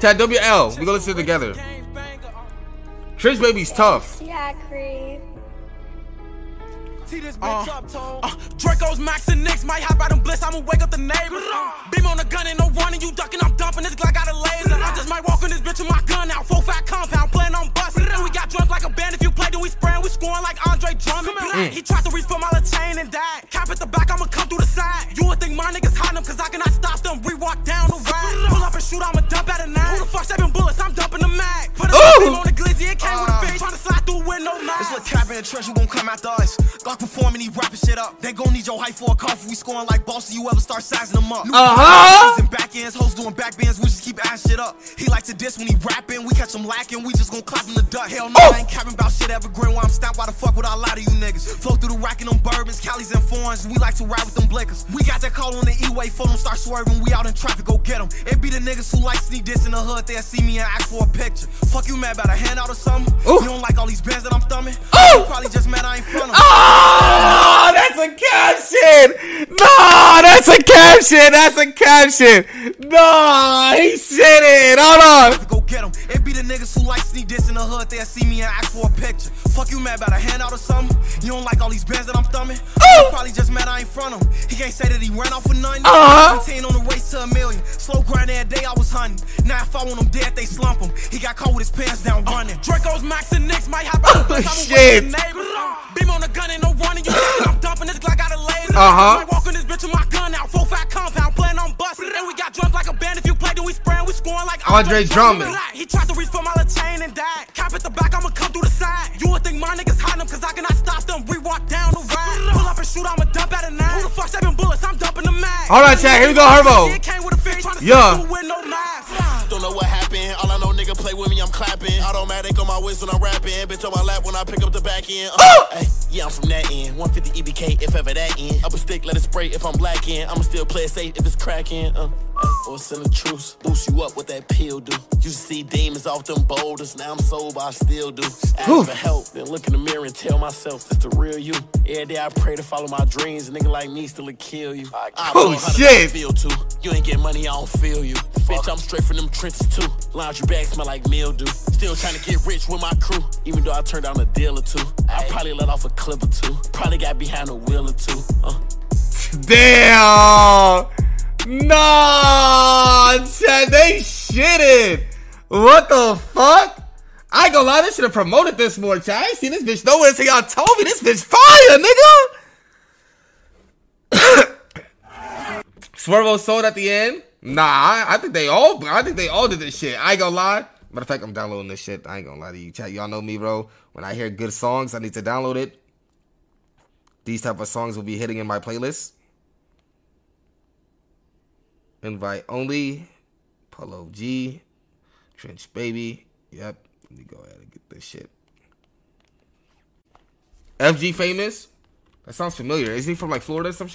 Chat WL. We gonna listen together. Trench Baby's tough. Yeah, Creed. Uh, uh, Draco's Max and Nicks might hop out and bliss. I'ma wake up the neighbors. Beam on the gun, ain't no running. You ducking, I'm dumping. This Glock got a laser. I just might walk in this bitch with my gun out. Little cap in the trench, who gon' come after us? Glock performing, he rapping shit up. They gon' need your height for a coffee. We scoring like boss, you ever start sizing them up. Ends, uh-huh. hoes doing back bends, we just keep ass shit up. He likes to diss when he rapping, we catch him lacking, we just gon' clap in the duck. Hell no, Oh. I ain't capping about shit evergreen while I'm stamped. Why the fuck would I lie to you niggas? Flow through the rack in them bourbons, Cali's and foreigns, we like to ride with them blickers. We got that call on the E-way, phone them start swerving, we out in traffic, go get them. It be the niggas who like sneak diss in the hood, they'll see me and ask for a picture. Fuck you mad about a handout or something? Ooh. You don't like all these bands that I'm thumbing? Ooh. You probably just mad I ain't front of Oh, that's a caption. That's a caption. That's a caption. No, he said it. Hold on. go get them. It be the niggas who like sneak diss in the hood, they'll see me and ask for a picture. Fuck you mad about a handout or something? You don't like all these bands that I'm thumbing? You probably just mad I ain't front him. He can't say that he ran off with nothing. Uh-huh. 17 on the race to a million. Slow grind every day I was hunting. Now if I want him dead, they slump him. He got caught with his pants down running. Draco's Max and Nicks might hop out. I'ma Shit. wake up the. Uh, beam on the gun, and no running. You I'm dumping this Glock got a laser. Uh-huh. Might Andre Drummond. He tried to reach for my chain and died. Cap at the back, I'ma come through the side. You would think my niggas hiding them, cause I cannot stop them. We walk down the ride. Pull up and shoot, I'ma dump at a nine. Who the fuck saving bullets? I'm dumping the mag. On, chat. Here we go, Herbo. It came with a fish, trying to Yeah. Nigga, play with me, I'm clapping. Automatic on my waist when I'm rapping. Bitch on my lap when I pick up the back end. Uh, yeah, I'm from that end. 150 EBK if ever that end. Up a stick, let it spray if I'm black in. I'ma still play it safe if it's cracking. Uh, or send a truce. Boost you up with that pill do. You see demons off them boulders. Now I'm sober, I still do. Ask Whew. for help, then look in the mirror and tell myself it's the real you. Every day I pray to follow my dreams. A nigga like me still kill you. I Oh, shit. feel too. You ain't get money, I don't feel you. Bitch, I'm straight from them trenches too. Laundry bag smell like mildew. Still trying to get rich with my crew, even though I turned down a deal or two. I probably let off a clip or two. Probably got behind a wheel or two. Uh. Damn. No, chat. They shitted. What the fuck? I ain't gonna lie, they should have promoted this more, chat. I ain't seen this bitch nowhere until y'all told me this bitch fire, nigga. Swervo sold at the end. Nah, I, I think they all. I think they all did this shit. I ain't gonna lie. Matter of fact, I'm downloading this shit. I ain't gonna lie to you, chat. Y'all know me, bro. When I hear good songs, I need to download it. These type of songs will be hitting in my playlist. Invite only. Polo G. Trench Baby. Yep. Let me go ahead and get this shit. FG famous. That sounds familiar. Is he from like Florida or some shit?